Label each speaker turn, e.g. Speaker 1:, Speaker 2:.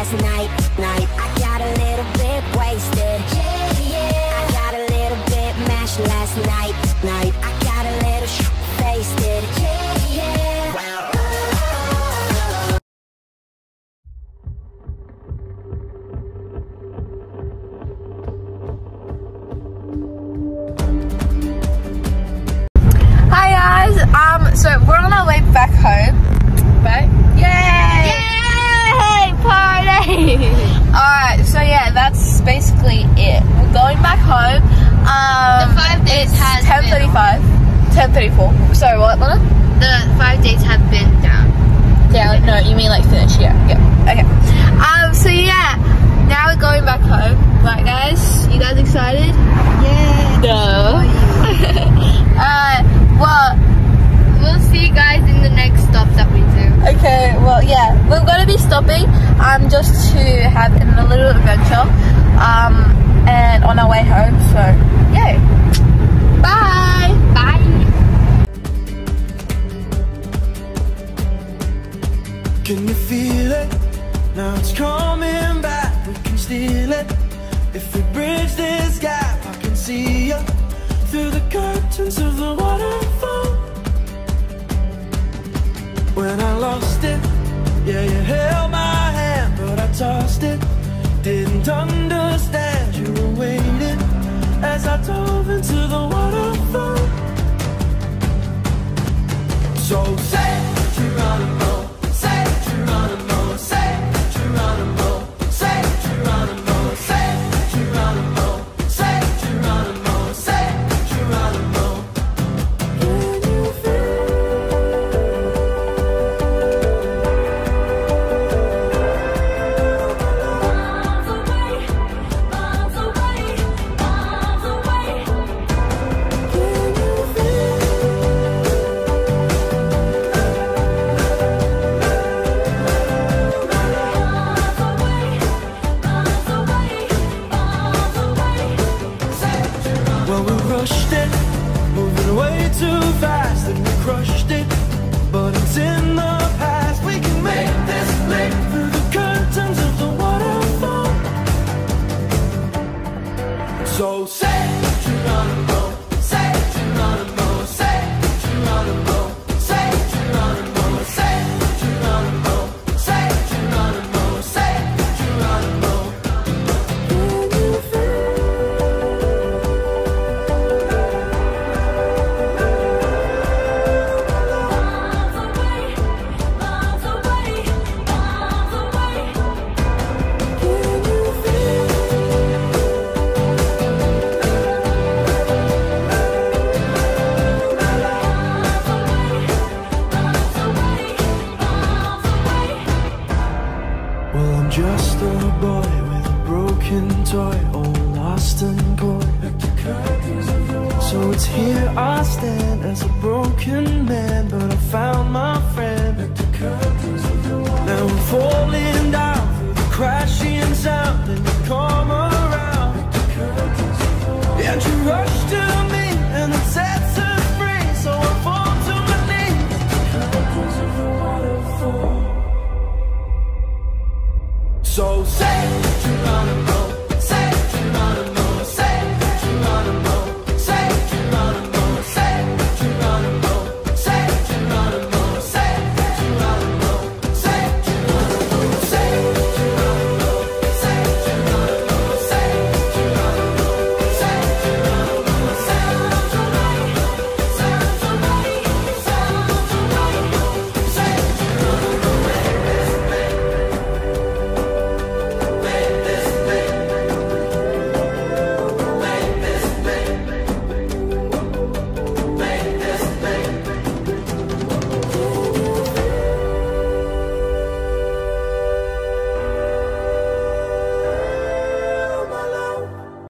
Speaker 1: last night, night. Home. Um,
Speaker 2: The five days has
Speaker 1: 10.35. 10.34. Sorry, what, Lana?
Speaker 2: The five days have been down.
Speaker 1: Yeah, no, you mean like finish, yeah, yeah, okay. Um, so yeah, now we're going back home. Right guys, you guys excited?
Speaker 2: Yeah.
Speaker 1: No. uh, well,
Speaker 2: We'll see you guys in the next stop that we do.
Speaker 1: Okay, well, yeah, we're going to be stopping um, just to have a little adventure um, on our way home. So, yeah. Bye.
Speaker 2: Bye.
Speaker 3: Can you feel it? Now it's coming back. We can steal it. If we bridge this gap, I can see you through the curtains of the waterfall. When I lost it, yeah, you held my hand, but I tossed it. Didn't understand fast, and we crushed it. But it's in the past. We can make this leap through the curtains of the waterfall. So say a boy with a broken toy, all lost and coy. So it's here I stand as a broken man, but I found my friend. Now I'm falling